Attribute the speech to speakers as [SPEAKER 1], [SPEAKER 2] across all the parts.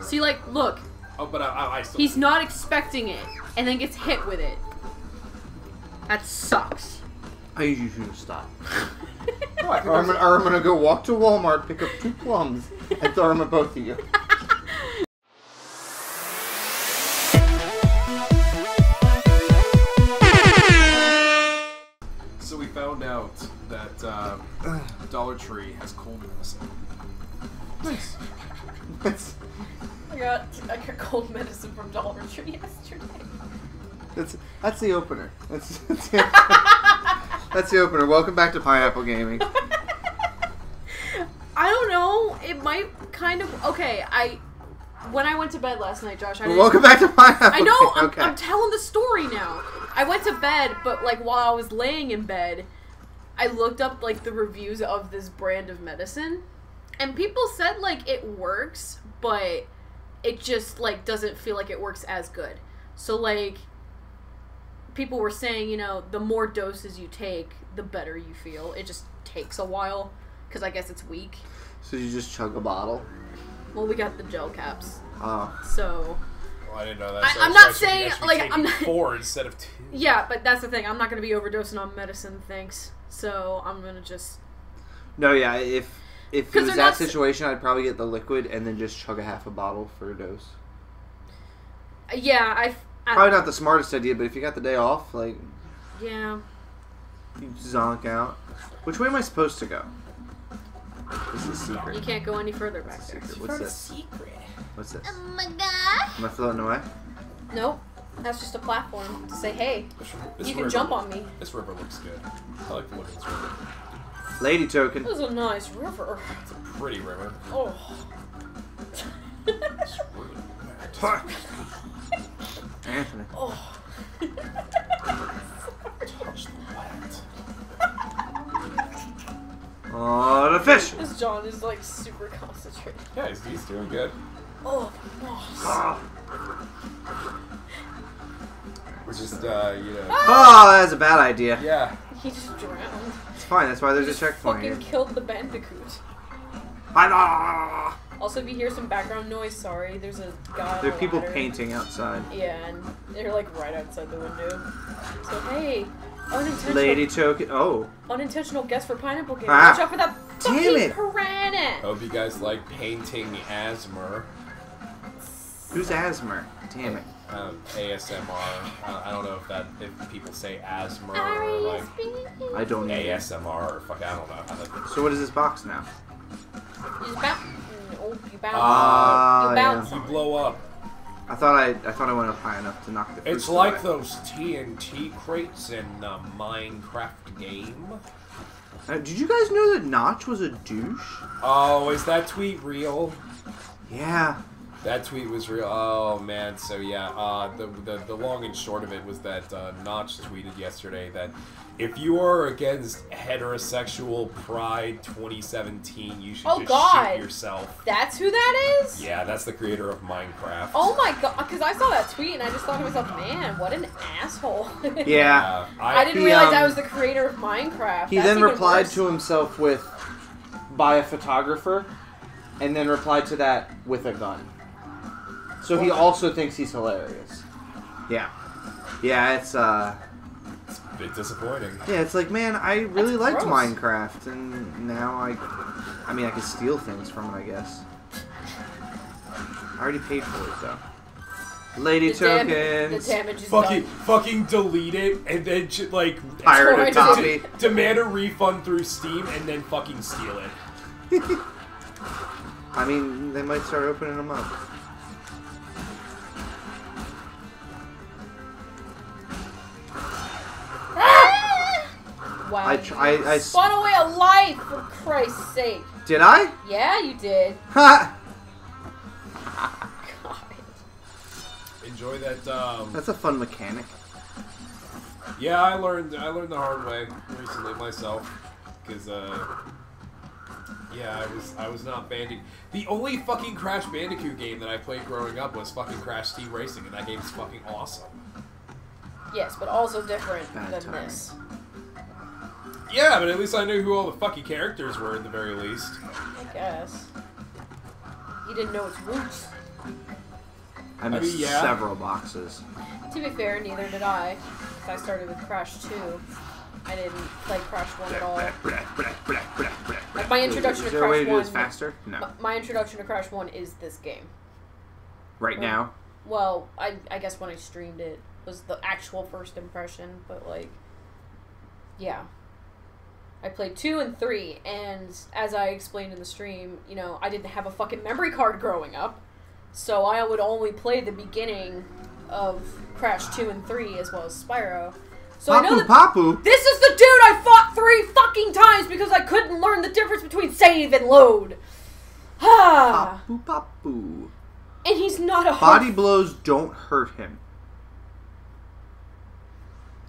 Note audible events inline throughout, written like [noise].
[SPEAKER 1] See, like, look,
[SPEAKER 2] Oh, but I, I, I still.
[SPEAKER 1] he's not expecting it, and then gets hit with it. That sucks.
[SPEAKER 3] I usually should stop. [laughs]
[SPEAKER 2] Oh, I
[SPEAKER 3] or, I'm gonna, or I'm gonna go walk to Walmart, pick up two plums, and throw them at both of you.
[SPEAKER 2] So we found out that um, Dollar Tree has cold medicine.
[SPEAKER 3] Nice. That's,
[SPEAKER 1] I got I got cold medicine from Dollar Tree yesterday.
[SPEAKER 3] that's, that's the opener. That's, [laughs] that's, the, that's the opener. Welcome back to Pineapple Gaming. [laughs]
[SPEAKER 1] I don't know. It might kind of okay. I when I went to bed last night, Josh. I didn't,
[SPEAKER 3] Welcome back to Pineapple
[SPEAKER 1] I know. I'm,
[SPEAKER 3] Okay.
[SPEAKER 1] I'm telling the story now. I went to bed, but like while I was laying in bed, I looked up like the reviews of this brand of medicine, and people said like it works, but it just like doesn't feel like it works as good. So like people were saying, you know, the more doses you take, the better you feel. It just takes a while because I guess it's weak.
[SPEAKER 3] so you just chug a bottle?
[SPEAKER 1] Well, we got the gel caps,
[SPEAKER 3] Oh.
[SPEAKER 1] so
[SPEAKER 2] Well, I didn't know that.
[SPEAKER 1] I-
[SPEAKER 2] so
[SPEAKER 1] I'm not
[SPEAKER 2] I should be-
[SPEAKER 1] saying,
[SPEAKER 2] I should be
[SPEAKER 1] like, I'm not-
[SPEAKER 2] four instead of two. [laughs]
[SPEAKER 1] yeah. But that's the thing. I'm not gonna be overdosing on medicine, thanks. So I'm gonna just
[SPEAKER 3] No, yeah, if if it was that
[SPEAKER 1] not
[SPEAKER 3] situation, I'd probably get the liquid and then just chug a half a bottle for a dose.
[SPEAKER 1] yeah. I I
[SPEAKER 3] Probably not the smartest idea, but if you got the day off, like,
[SPEAKER 1] yeah.
[SPEAKER 3] you zonk out. Which way am I supposed to go? This is a secret.
[SPEAKER 1] You can't go any further back there.
[SPEAKER 3] Secret. What's this?
[SPEAKER 2] secret.
[SPEAKER 3] What's this?
[SPEAKER 1] Oh my god.
[SPEAKER 3] Am I floating away?
[SPEAKER 1] Nope. That's just a platform to say, hey,
[SPEAKER 2] This, this
[SPEAKER 1] you can
[SPEAKER 2] river-
[SPEAKER 1] jump on me.
[SPEAKER 2] This river looks good. I like the look of this river.
[SPEAKER 3] Lady token.
[SPEAKER 1] This is a nice river.
[SPEAKER 2] It's a pretty river.
[SPEAKER 1] Oh.
[SPEAKER 2] It's really wet.
[SPEAKER 3] Anthony.
[SPEAKER 1] oh.
[SPEAKER 2] Touch the wet.
[SPEAKER 3] Oh, the fish!
[SPEAKER 1] this John is like super concentrated.
[SPEAKER 2] Yeah, he's, he's doing good.
[SPEAKER 1] Oh, moss.
[SPEAKER 3] Oh,
[SPEAKER 2] It's just, uh, you know.
[SPEAKER 3] oh that's a bad idea.
[SPEAKER 2] Yeah.
[SPEAKER 1] He just drowned.
[SPEAKER 3] It's fine, that's why there's
[SPEAKER 1] He
[SPEAKER 3] a
[SPEAKER 1] just
[SPEAKER 3] checkpoint
[SPEAKER 1] fucking
[SPEAKER 3] here.
[SPEAKER 1] killed the bandicoot. Also, if you hear some background noise, sorry. There's a guy.
[SPEAKER 3] There are people
[SPEAKER 1] ladder.
[SPEAKER 3] painting outside.
[SPEAKER 1] Yeah, and they're like right outside the window. So hey, unintentional,
[SPEAKER 3] Lady token. Oh.
[SPEAKER 1] unintentional guess for pineapple game.
[SPEAKER 3] Ah.
[SPEAKER 1] Watch out for that
[SPEAKER 3] Damn
[SPEAKER 1] fucking
[SPEAKER 3] it.
[SPEAKER 1] piranha.
[SPEAKER 2] Hope you guys like painting Asmer.
[SPEAKER 3] Who's Asmer? Damn it.
[SPEAKER 2] Um, ASMR. Uh, I don't know if that if people say Asmer or like
[SPEAKER 3] I don't know.
[SPEAKER 2] ASMR or fuck. I don't know. I like
[SPEAKER 3] So what is this box now?
[SPEAKER 1] You bounce. Oh, you bounce.
[SPEAKER 3] Ah,
[SPEAKER 1] you bounce.
[SPEAKER 2] You blow up.
[SPEAKER 3] I thought I I thought I went up high enough to knock the
[SPEAKER 2] It's like
[SPEAKER 3] away.
[SPEAKER 2] those TNT crates in the Minecraft game.
[SPEAKER 3] Uh, did you guys know that Notch was a douche?
[SPEAKER 2] Oh, is that tweet real?
[SPEAKER 3] Yeah.
[SPEAKER 2] That tweet was real. Oh man, so yeah, uh, the, the the long and short of it was that uh, Notch tweeted yesterday that if you are against heterosexual Pride 2017, you should
[SPEAKER 1] Oh,
[SPEAKER 2] just
[SPEAKER 1] God.
[SPEAKER 2] shoot yourself.
[SPEAKER 1] That's who that is.
[SPEAKER 2] Yeah, that's the creator of Minecraft.
[SPEAKER 1] Oh my god! Because I saw that tweet and I just thought to myself, man, what an asshole. [laughs]
[SPEAKER 3] Yeah.
[SPEAKER 2] Uh,
[SPEAKER 1] I didn't
[SPEAKER 3] He,
[SPEAKER 1] realize
[SPEAKER 3] um,
[SPEAKER 1] that was the creator of Minecraft.
[SPEAKER 3] He
[SPEAKER 1] That's
[SPEAKER 3] then replied
[SPEAKER 1] worse.
[SPEAKER 3] to himself with by a photographer and then replied to that with a gun. So he also thinks he's hilarious. Yeah. Yeah, it's uh
[SPEAKER 2] It's a bit disappointing.
[SPEAKER 3] yeah, it's like man, I really
[SPEAKER 1] That's
[SPEAKER 3] liked
[SPEAKER 1] gross.
[SPEAKER 3] Minecraft and now I I mean I could steal things from it, I guess. I already paid for it though. Lady
[SPEAKER 1] the dam-
[SPEAKER 3] tokens.
[SPEAKER 1] the damage is
[SPEAKER 2] Fucking
[SPEAKER 1] done.
[SPEAKER 2] fucking delete it and then j- like
[SPEAKER 3] Pirate
[SPEAKER 1] Try
[SPEAKER 3] a
[SPEAKER 1] to-
[SPEAKER 3] Toppy.
[SPEAKER 2] demand a refund through Steam and then fucking steal it. [laughs]
[SPEAKER 3] I mean, they might start opening them up.
[SPEAKER 1] Wow.
[SPEAKER 3] I tr- I-
[SPEAKER 1] you
[SPEAKER 3] I s-
[SPEAKER 1] spun away a life for Christ's sake.
[SPEAKER 3] Did I?
[SPEAKER 1] Yeah, you did. [laughs]
[SPEAKER 3] Ha!
[SPEAKER 1] God.
[SPEAKER 2] Enjoy that. Um,
[SPEAKER 3] That's a fun mechanic.
[SPEAKER 2] yeah, I learned. I learned the hard way recently myself, because uh, yeah, I was I was not Bandicoot. The only fucking Crash Bandicoot game that I played growing up was fucking Crash Team Racing, and that game's fucking awesome.
[SPEAKER 1] Yes, but also different
[SPEAKER 3] Bad
[SPEAKER 1] than
[SPEAKER 3] timing.
[SPEAKER 1] this.
[SPEAKER 2] Yeah, but at least I knew who all the fucking characters were at the very least.
[SPEAKER 1] I guess. you didn't know its roots.
[SPEAKER 3] I missed
[SPEAKER 2] mean, yeah.
[SPEAKER 3] several boxes.
[SPEAKER 1] To be fair, neither did I. 'cause I started with Crash 2. I didn't play Crash 1 at all. Like, my introduction
[SPEAKER 3] Is
[SPEAKER 1] to
[SPEAKER 3] there a way
[SPEAKER 1] Crash
[SPEAKER 3] to do
[SPEAKER 1] 1.
[SPEAKER 3] this faster? No.
[SPEAKER 1] My, my introduction to Crash 1 is this game.
[SPEAKER 3] Right now?
[SPEAKER 1] Well, I, I guess when I streamed it was the actual first impression, but like, yeah. I played two and three, and as I explained in the stream, you know, I didn't have a fucking memory card growing up, so I would only play the beginning of Crash 2 and 3 as well as Spyro. So I know that
[SPEAKER 3] Papu?
[SPEAKER 1] this is the dude I fought three fucking times because I couldn't learn the difference between save and load. Ah, [sighs]
[SPEAKER 3] Papu Papu.
[SPEAKER 1] and he's not a hard-
[SPEAKER 3] Body blows don't hurt him.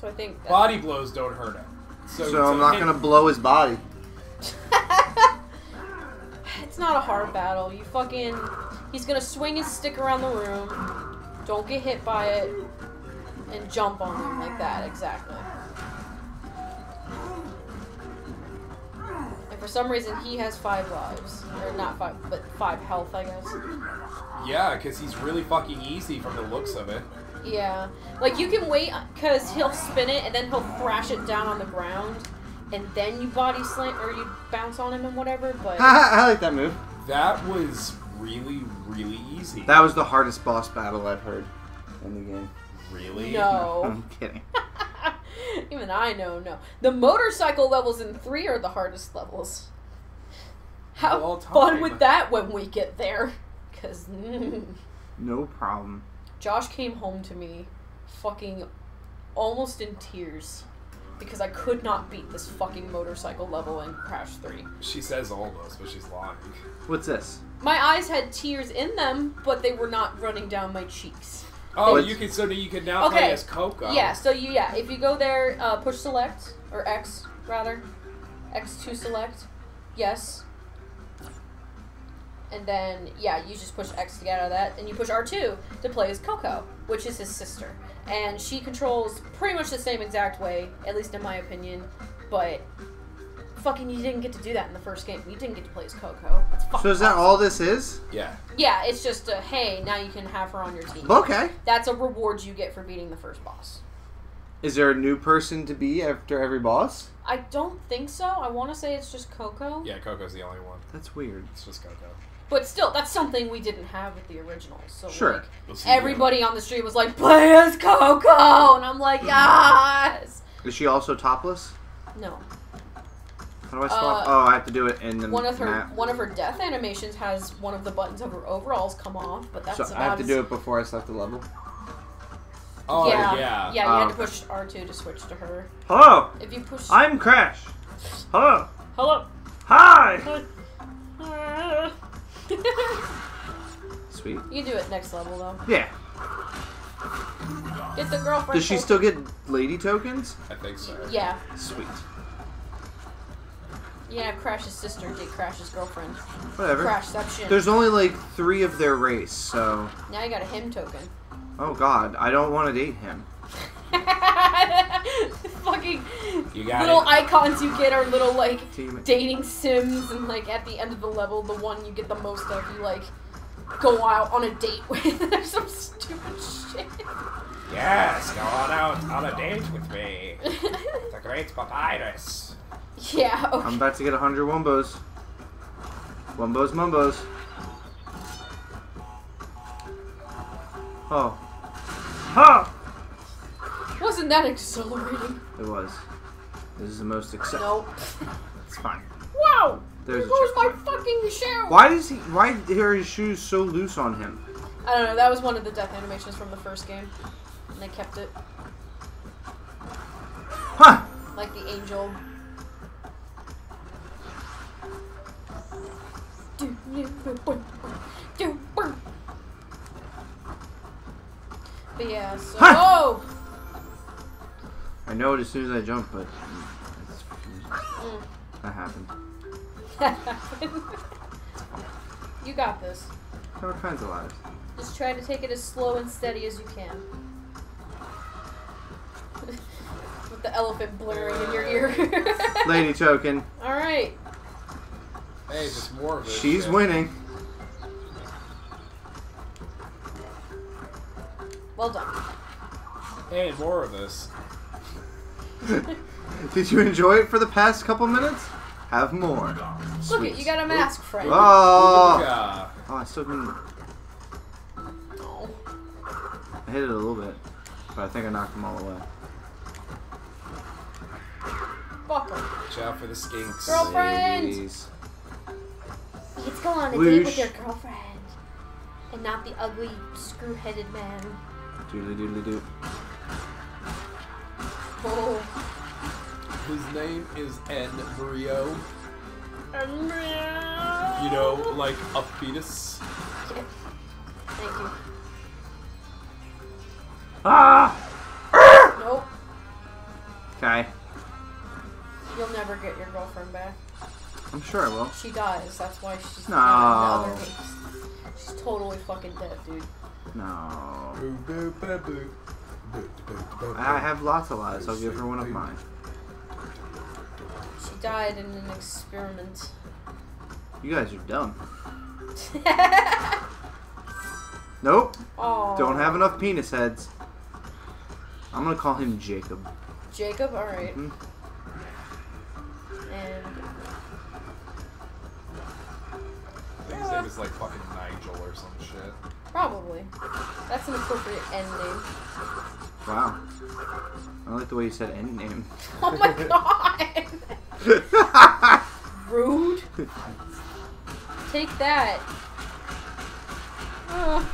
[SPEAKER 1] So I think that-
[SPEAKER 2] Body blows don't hurt him. So,
[SPEAKER 3] So I'm not gonna blow his body. [laughs]
[SPEAKER 1] It's not a hard battle. You fucking. He's gonna swing his stick around the room. Don't get hit by it. And jump on him like that, exactly. And for some reason, he has five lives. Or not five, but five health, I guess.
[SPEAKER 2] Yeah, because he's really fucking easy from the looks of it.
[SPEAKER 1] Yeah. Like, you can wait, because he'll spin it, and then he'll thrash it down on the ground. And then you body slam, or you bounce on him and whatever, but. [laughs]
[SPEAKER 3] I like that move.
[SPEAKER 2] That was really, really easy.
[SPEAKER 3] That was the hardest boss battle I've heard in the game.
[SPEAKER 2] really?
[SPEAKER 1] No. [laughs]
[SPEAKER 3] I'm kidding. [laughs]
[SPEAKER 1] Even I know, no. The motorcycle levels in 3 are the hardest levels. Have
[SPEAKER 2] All
[SPEAKER 1] fun with that when we get there. Because
[SPEAKER 3] No problem.
[SPEAKER 1] Josh came home to me fucking almost in tears because I could not beat this fucking motorcycle level in Crash 3.
[SPEAKER 2] She says almost, but she's lying.
[SPEAKER 3] What's this?
[SPEAKER 1] My eyes had tears in them, but they were not running down my cheeks.
[SPEAKER 2] Oh,
[SPEAKER 3] What's-
[SPEAKER 2] you can so you can now
[SPEAKER 1] Okay.
[SPEAKER 2] play as Coco.
[SPEAKER 1] Yeah, so you yeah, if you go there, uh, push select or X rather, X to select, yes, and then yeah, you just push X to get out of that, and you push R two to play as Coco, which is his sister, and she controls pretty much the same exact way, at least in my opinion, but. Fucking, you didn't get to do that in the first game. You didn't get to play as Coco. That's fucking
[SPEAKER 3] So is that
[SPEAKER 1] awesome.
[SPEAKER 3] all this is?
[SPEAKER 2] Yeah.
[SPEAKER 1] Yeah, it's just a hey, now you can have her on your team.
[SPEAKER 3] Okay.
[SPEAKER 1] That's a reward you get for beating the first boss.
[SPEAKER 3] Is there a new person to be after every boss?
[SPEAKER 1] I don't think so. I want to say it's just Coco.
[SPEAKER 2] Yeah, Coco's the only one.
[SPEAKER 3] That's weird.
[SPEAKER 2] It's just Coco.
[SPEAKER 1] But still, that's something we didn't have with the originals. So
[SPEAKER 3] Sure.
[SPEAKER 1] like, everybody on the street was like, "Play as Coco," and I'm like, "Yes."
[SPEAKER 3] Is she also topless?
[SPEAKER 1] No,
[SPEAKER 3] How do I swap?
[SPEAKER 1] Uh,
[SPEAKER 3] oh, I have to do it in the
[SPEAKER 1] one of her
[SPEAKER 3] map.
[SPEAKER 1] one of her death animations has one of the buttons of her overalls come off, but that's
[SPEAKER 3] So
[SPEAKER 1] about
[SPEAKER 3] I have to
[SPEAKER 1] as-
[SPEAKER 3] do it before I select the level.
[SPEAKER 2] Oh
[SPEAKER 1] yeah,
[SPEAKER 2] yeah.
[SPEAKER 1] yeah. You
[SPEAKER 3] Oh,
[SPEAKER 1] had to push R two to switch to her.
[SPEAKER 3] Hello,
[SPEAKER 1] If you push,
[SPEAKER 3] I'm Crash. Hello.
[SPEAKER 1] hello.
[SPEAKER 3] Hi.
[SPEAKER 1] you
[SPEAKER 3] Sweet.
[SPEAKER 1] You can do it next level though.
[SPEAKER 3] Yeah.
[SPEAKER 1] Get the girlfriend.
[SPEAKER 3] Does she
[SPEAKER 1] token.
[SPEAKER 3] still get lady tokens?
[SPEAKER 2] I think so.
[SPEAKER 1] Yeah.
[SPEAKER 3] Sweet.
[SPEAKER 1] Yeah, Crash's sister did Crash's girlfriend.
[SPEAKER 3] Whatever.
[SPEAKER 1] Crash Crashception.
[SPEAKER 3] There's only like three of their race, so.
[SPEAKER 1] Now you got a him token.
[SPEAKER 3] Oh God, I don't want to date him. [laughs]
[SPEAKER 1] Fucking
[SPEAKER 2] You got
[SPEAKER 1] little
[SPEAKER 2] it.
[SPEAKER 1] icons you get are little like
[SPEAKER 3] Damn it.
[SPEAKER 1] dating sims, and like at the end of the level, the one you get the most of, you like go out on a date [laughs] with. There's some stupid shit.
[SPEAKER 2] Yes, go on out on a date with me. [laughs] The great papyrus.
[SPEAKER 1] yeah. Okay.
[SPEAKER 3] I'm about to get 100 wombos. Wombos, mumbos. Oh. Ha!
[SPEAKER 1] Wasn't that exhilarating?
[SPEAKER 3] It was. This is the most exciting.
[SPEAKER 1] Nope.
[SPEAKER 3] It's fine.
[SPEAKER 1] Wow.
[SPEAKER 3] There's a
[SPEAKER 1] Where's my fucking shoe?
[SPEAKER 3] Why does he? Why are his shoes so loose on him?
[SPEAKER 1] I don't know. That was one of the death animations from the first game, and they kept it
[SPEAKER 3] Huh?
[SPEAKER 1] like the angel. But yeah, so
[SPEAKER 3] Huh.
[SPEAKER 1] oh,
[SPEAKER 3] I know it as soon as I jump, but it's confusing.
[SPEAKER 1] Mm.
[SPEAKER 3] That happened. That [laughs] happened.
[SPEAKER 1] you got this.
[SPEAKER 3] There were kinds of lives.
[SPEAKER 1] Just try to take it as slow and steady as you can. [laughs] With the elephant blaring in your ear. [laughs]
[SPEAKER 3] Lady token.
[SPEAKER 1] All right.
[SPEAKER 2] Hey, just more of it.
[SPEAKER 3] She's
[SPEAKER 2] yeah.
[SPEAKER 3] winning.
[SPEAKER 1] Well done.
[SPEAKER 2] Hey, more of this. [laughs]
[SPEAKER 3] Did you enjoy it for the past couple minutes? Have more.
[SPEAKER 1] Look
[SPEAKER 3] Sweet.
[SPEAKER 1] it, you got a mask, friend.
[SPEAKER 3] Oh! Oh, I still didn't.
[SPEAKER 1] Oh.
[SPEAKER 3] I hit it a little bit, but I think I knocked them all away.
[SPEAKER 1] Fuck 'em.
[SPEAKER 2] Watch out for the skinks.
[SPEAKER 1] Girlfriend!
[SPEAKER 3] Ladies.
[SPEAKER 1] Let's go on a date with your girlfriend. And not the ugly, screw-headed man.
[SPEAKER 3] Doodly doodly doo.
[SPEAKER 1] Oh.
[SPEAKER 2] Whose name is Embryo.
[SPEAKER 1] Embryo.
[SPEAKER 2] You know, like a fetus.
[SPEAKER 1] Thank you.
[SPEAKER 3] Ah!
[SPEAKER 1] Nope.
[SPEAKER 3] Okay.
[SPEAKER 1] You'll never get your girlfriend back.
[SPEAKER 3] I'm sure I will.
[SPEAKER 1] She dies. That's why she's
[SPEAKER 3] No.
[SPEAKER 1] not in the other games. She's totally fucking dead, dude.
[SPEAKER 3] No.
[SPEAKER 2] Boo, boo, boo, boo.
[SPEAKER 3] I have lots of lives. I'll give her one of mine.
[SPEAKER 1] She died in an experiment.
[SPEAKER 3] You guys are dumb. [laughs] Nope.
[SPEAKER 1] oh.
[SPEAKER 3] Don't have enough penis heads. I'm gonna call him Jacob.
[SPEAKER 1] Jacob. All right.
[SPEAKER 3] Mhm.
[SPEAKER 1] And
[SPEAKER 2] His name is like fucking Nigel or some shit.
[SPEAKER 1] probably that's an appropriate end name.
[SPEAKER 3] Wow. I like the way you said end name. [laughs]
[SPEAKER 1] Oh my god. [laughs] Rude. Take that. Uh,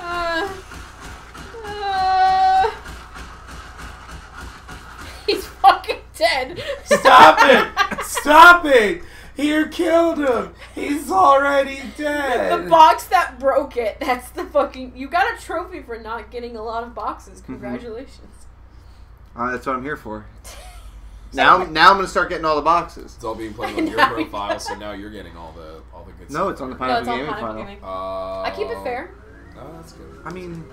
[SPEAKER 1] uh, uh. [laughs] He's fucking dead.
[SPEAKER 2] Stop it! Stop it! You killed him! He's already dead!
[SPEAKER 1] The box that broke it. [laughs] That's the fucking. You got a trophy for not getting a lot of boxes. Congratulations.
[SPEAKER 3] Uh, that's what I'm here for. [laughs] Now, now I'm gonna start getting all the boxes.
[SPEAKER 2] It's all being played [laughs] on your profile, so now you're getting all the all the good
[SPEAKER 3] No,
[SPEAKER 2] stuff.
[SPEAKER 3] it's on the
[SPEAKER 1] No,
[SPEAKER 3] Pineapple
[SPEAKER 1] it's on
[SPEAKER 3] Gaming
[SPEAKER 1] Pineapple
[SPEAKER 3] Final.
[SPEAKER 1] Gaming.
[SPEAKER 2] Uh,
[SPEAKER 1] I keep it fair.
[SPEAKER 2] Oh, that's good.
[SPEAKER 3] I mean,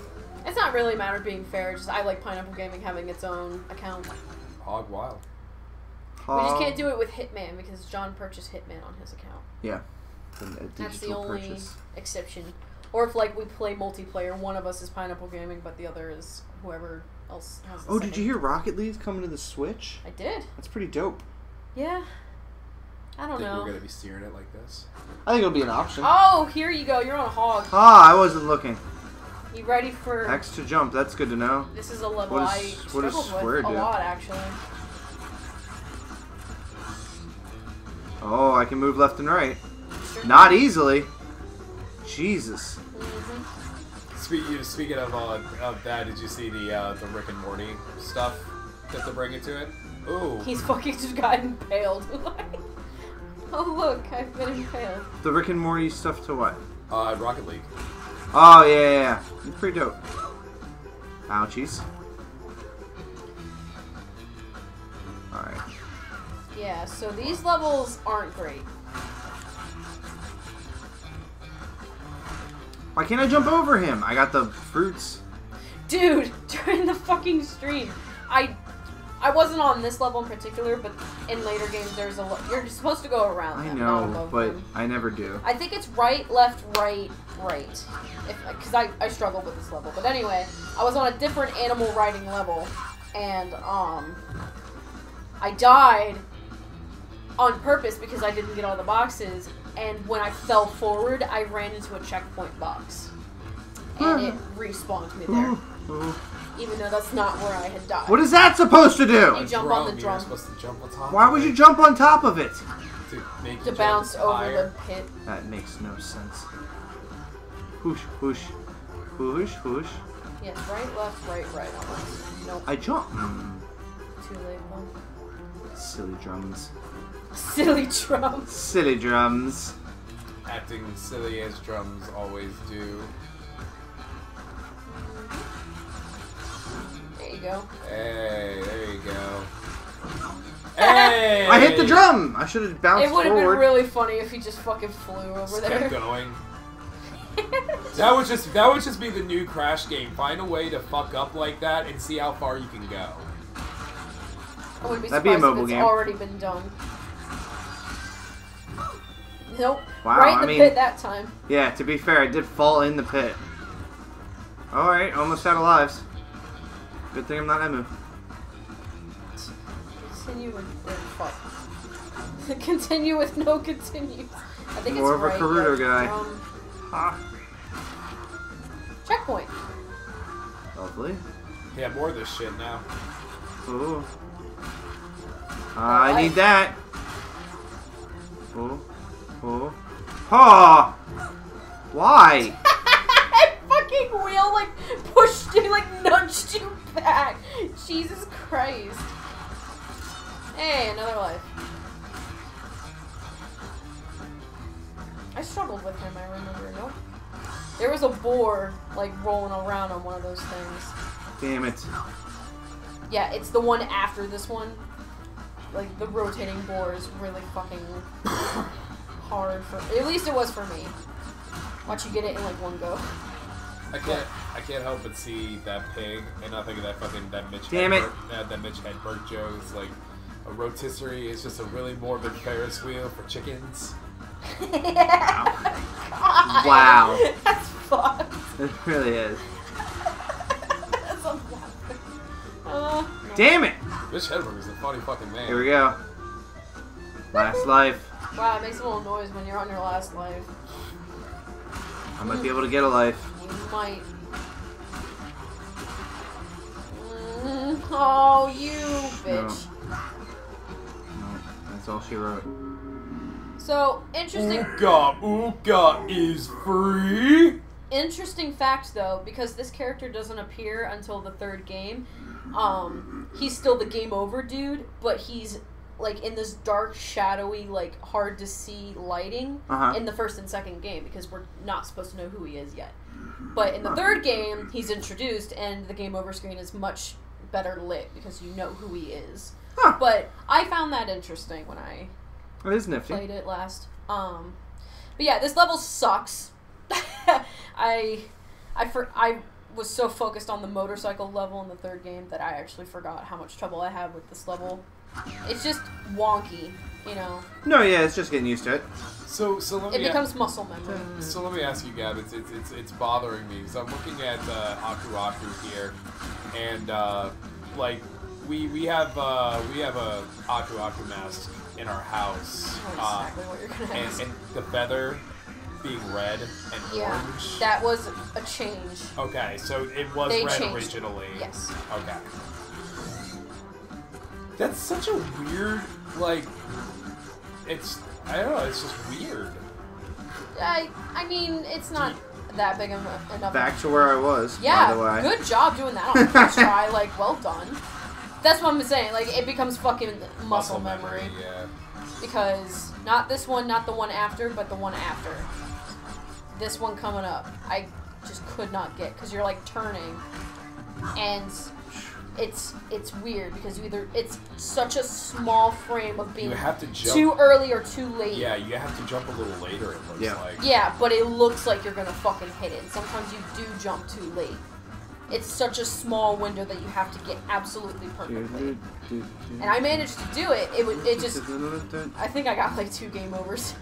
[SPEAKER 1] It's not really a matter of being fair. Just I like Pineapple Gaming having its own account.
[SPEAKER 2] Hog wild.
[SPEAKER 1] We just can't do it with Hitman because John purchased Hitman on his account.
[SPEAKER 3] a
[SPEAKER 1] That's the only
[SPEAKER 3] purchase.
[SPEAKER 1] exception. Or if like we play multiplayer, one of us is Pineapple Gaming, but the other is whoever else has. The
[SPEAKER 3] Oh, did you hear Rocket League's coming to the Switch?
[SPEAKER 1] I did.
[SPEAKER 3] That's pretty dope.
[SPEAKER 1] Yeah. I don't
[SPEAKER 2] think
[SPEAKER 1] know.
[SPEAKER 2] we're gonna be steering it like this.
[SPEAKER 3] I think it'll be an option.
[SPEAKER 1] Oh, here you go. You're on a hog.
[SPEAKER 3] Ah, I wasn't looking.
[SPEAKER 1] You ready for?
[SPEAKER 3] X to jump. That's good to know.
[SPEAKER 1] This is a level
[SPEAKER 3] What
[SPEAKER 1] I
[SPEAKER 3] does- what does
[SPEAKER 1] struggled
[SPEAKER 3] square
[SPEAKER 1] with a
[SPEAKER 3] do?
[SPEAKER 1] lot actually.
[SPEAKER 3] Oh, I can move left and right.
[SPEAKER 1] Sure.
[SPEAKER 3] Not easily. Jesus.
[SPEAKER 2] Speaking speaking of uh, of that, did you see the uh, the Rick and Morty stuff that they're bringing to it? Ooh,
[SPEAKER 1] He's fucking just got impaled. [laughs] oh look, I've been impaled.
[SPEAKER 3] The Rick and Morty stuff to what?
[SPEAKER 2] uh, Rocket League.
[SPEAKER 3] Oh yeah, yeah, yeah. It's pretty dope. Ouchies.
[SPEAKER 1] Yeah, so these levels aren't great.
[SPEAKER 3] Why can't I jump over him? I got the fruits.
[SPEAKER 1] Dude, [laughs] during the fucking stream, I I wasn't on this level in particular, but in later games there's a you're supposed to go around
[SPEAKER 3] I
[SPEAKER 1] them, not
[SPEAKER 3] know,
[SPEAKER 1] above
[SPEAKER 3] but
[SPEAKER 1] them.
[SPEAKER 3] I never do.
[SPEAKER 1] I think it's right, left, right, right. Because I I struggle with this level, but anyway, I was on a different animal riding level, and um, I died on purpose because I didn't get all the boxes, and when I fell forward, I ran into a checkpoint box, and it respawned me there,
[SPEAKER 3] Ooh, ooh.
[SPEAKER 1] even though that's not where I had died.
[SPEAKER 3] What is that supposed to do?
[SPEAKER 1] You jump on the
[SPEAKER 2] You're
[SPEAKER 1] drum.
[SPEAKER 2] supposed to jump on top.
[SPEAKER 3] Why
[SPEAKER 2] of
[SPEAKER 3] would
[SPEAKER 2] it
[SPEAKER 3] you jump on top of it?
[SPEAKER 2] to make
[SPEAKER 1] to bounce over
[SPEAKER 2] higher.
[SPEAKER 1] the pit.
[SPEAKER 3] That makes no sense. Whoosh, whoosh, whoosh, whoosh.
[SPEAKER 1] Yes, right, left, right, right. Almost. Nope,
[SPEAKER 3] I jump.
[SPEAKER 1] Too late. Well.
[SPEAKER 3] silly drums.
[SPEAKER 1] Silly drums.
[SPEAKER 3] Silly drums.
[SPEAKER 2] acting silly as drums always do.
[SPEAKER 1] There you go.
[SPEAKER 2] Hey, there you go. Hey! [laughs]
[SPEAKER 3] I hit the drum. I should have bounced
[SPEAKER 1] It would have been really funny if he just fucking flew over
[SPEAKER 2] Just
[SPEAKER 1] there.
[SPEAKER 2] kept going. [laughs] That would just that would just be the new Crash game. Find a way to fuck up like that and see how far you can go.
[SPEAKER 1] I wouldn't be
[SPEAKER 3] That'd be a mobile
[SPEAKER 1] if it's
[SPEAKER 3] game.
[SPEAKER 1] already been done. Nope.
[SPEAKER 3] Wow,
[SPEAKER 1] right in
[SPEAKER 3] I
[SPEAKER 1] the
[SPEAKER 3] mean-
[SPEAKER 1] pit that time.
[SPEAKER 3] Yeah, to be fair, I did fall in the pit. Alright, almost out of lives. Good thing I'm not Emu.
[SPEAKER 1] Continue with or fuck. [laughs] Continue with no continues. I think
[SPEAKER 3] More
[SPEAKER 1] it's
[SPEAKER 3] of a
[SPEAKER 1] right.
[SPEAKER 3] Karuto guy.
[SPEAKER 1] Um,
[SPEAKER 3] Ah,
[SPEAKER 1] checkpoint.
[SPEAKER 3] lovely.
[SPEAKER 2] Yeah, more of this shit now.
[SPEAKER 3] Ooh. I need that. Oh. Oh. Ha! Why? [laughs]
[SPEAKER 1] that fucking wheel like pushed you, like nudged you back. Jesus Christ. Hey, another life. I struggled with him, I remember. Nope. There was a boar like rolling around on one of those things.
[SPEAKER 3] Damn it.
[SPEAKER 1] Yeah, it's the one after this one. Like the rotating boar is really fucking [laughs] hard for. At least it was for me. Watch you get it in like one go.
[SPEAKER 2] I can't. I can't help but see that pig, and I think of that fucking that Mitch.
[SPEAKER 3] Damn it.
[SPEAKER 2] Hedberg, uh, that Mitch Hedberg joke. It's like a rotisserie is just a really morbid Ferris wheel for chickens.
[SPEAKER 1] God. [laughs]
[SPEAKER 3] Wow. [laughs]
[SPEAKER 1] That's fucked.
[SPEAKER 3] It really is. [laughs]
[SPEAKER 1] That's a uh.
[SPEAKER 3] Damn it!
[SPEAKER 2] Mitch Hedberg is a funny fucking man.
[SPEAKER 3] Here we go. Last life.
[SPEAKER 1] Wow, it makes a little noise when you're on your last life.
[SPEAKER 3] I might be able to get a life.
[SPEAKER 1] You might. Mm, oh, you bitch.
[SPEAKER 3] No, that's all she wrote.
[SPEAKER 1] So interesting.
[SPEAKER 2] Uka Uka is free.
[SPEAKER 1] interesting fact though because this character doesn't appear until the third game um he's still the game over dude but he's like in this dark shadowy like hard to see lighting
[SPEAKER 3] Uh-huh.
[SPEAKER 1] in the first and second game because we're not supposed to know who he is yet but in the third game he's introduced and the game over screen is much better lit because you know who he is
[SPEAKER 3] Huh.
[SPEAKER 1] but i found that interesting when i
[SPEAKER 3] It is nifty.
[SPEAKER 1] played it last. Um, but yeah, this level sucks. [laughs] I, I for I was so focused on the motorcycle level in the third game that I actually forgot how much trouble I had with this level. It's just wonky, you know.
[SPEAKER 3] No, yeah, it's just getting used to it.
[SPEAKER 2] So so let me
[SPEAKER 1] It
[SPEAKER 2] me.
[SPEAKER 1] becomes muscle memory.
[SPEAKER 2] So let me ask you, Gab. It's it's it's, it's bothering me because I'm looking at uh, Aku Aku here, and uh, like we we have uh, we have a Aku Aku mask in our house,
[SPEAKER 1] I know
[SPEAKER 2] uh,
[SPEAKER 1] exactly what you're gonna
[SPEAKER 2] and,
[SPEAKER 1] ask.
[SPEAKER 2] and the feather being red and
[SPEAKER 1] yeah,
[SPEAKER 2] orange.
[SPEAKER 1] that was a change.
[SPEAKER 2] okay, so it was
[SPEAKER 1] They
[SPEAKER 2] red
[SPEAKER 1] changed.
[SPEAKER 2] originally.
[SPEAKER 1] Yes.
[SPEAKER 2] Okay. That's such a weird like. It's I don't know. It's just weird.
[SPEAKER 1] I I mean, it's not that big of a, enough.
[SPEAKER 3] Back to where I was,
[SPEAKER 1] Yeah,
[SPEAKER 3] by the way.
[SPEAKER 1] good job doing that on the first [laughs] try. Like, well done. That's what I'm saying. Like, it becomes fucking muscle, memory.
[SPEAKER 2] Yeah.
[SPEAKER 1] because not this one, not the one after, but the one after. This one coming up, I just could not get because you're like turning, and it's it's weird because you either it's such a small frame of being
[SPEAKER 2] You have to jump.
[SPEAKER 1] too early or too late.
[SPEAKER 2] Yeah, you have to jump a little later. It looks
[SPEAKER 3] Yeah.
[SPEAKER 2] like.
[SPEAKER 1] Yeah, but it looks like you're gonna fucking hit it. And sometimes you do jump too late. It's such a small window that you have to get absolutely perfectly. And I managed to do it. It would. It just. I think I got like two game overs.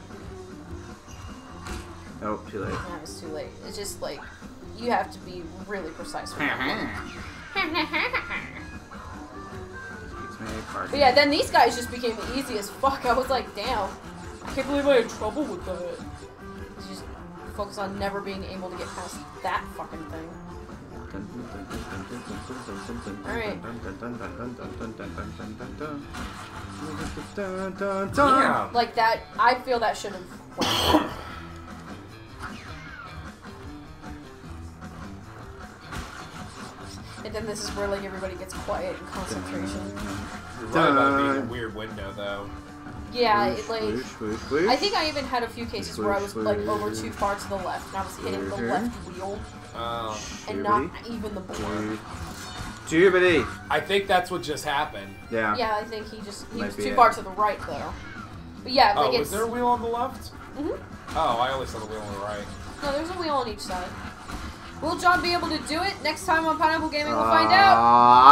[SPEAKER 3] Oh, too late.
[SPEAKER 1] Yeah, it's too late. It's just like you have to be really precise with that one.
[SPEAKER 3] Keeps me apart.
[SPEAKER 1] but yeah, then these guys just became easy as fuck. I was like, damn, I can't believe I had trouble with that. It's just focus on never being able to get past that fucking thing. Alright.
[SPEAKER 2] Yeah. [laughs]
[SPEAKER 1] Like that, I feel that should have. [laughs] went. And then this is where like everybody gets quiet and concentration.
[SPEAKER 2] You're right about it being a weird window, though.
[SPEAKER 1] Yeah, it, like. I think I even had a few cases where I was like over too far to the left, and I was hitting the left wheel
[SPEAKER 2] Oh.
[SPEAKER 1] and not even the board.
[SPEAKER 3] Jubilee.
[SPEAKER 2] I think that's what just happened.
[SPEAKER 3] Yeah.
[SPEAKER 1] Yeah, I think he just he
[SPEAKER 3] Might
[SPEAKER 1] was
[SPEAKER 3] be
[SPEAKER 1] too
[SPEAKER 3] it.
[SPEAKER 1] far to the right though. But yeah,
[SPEAKER 2] Oh,
[SPEAKER 1] like
[SPEAKER 2] was
[SPEAKER 1] it's
[SPEAKER 2] there a wheel on the left?
[SPEAKER 1] Mm hmm
[SPEAKER 2] Oh, I only saw the wheel on the right.
[SPEAKER 1] no, there's a wheel on each side. Will John be able to do it next time on Pineapple Gaming? We'll find out.
[SPEAKER 3] Ah.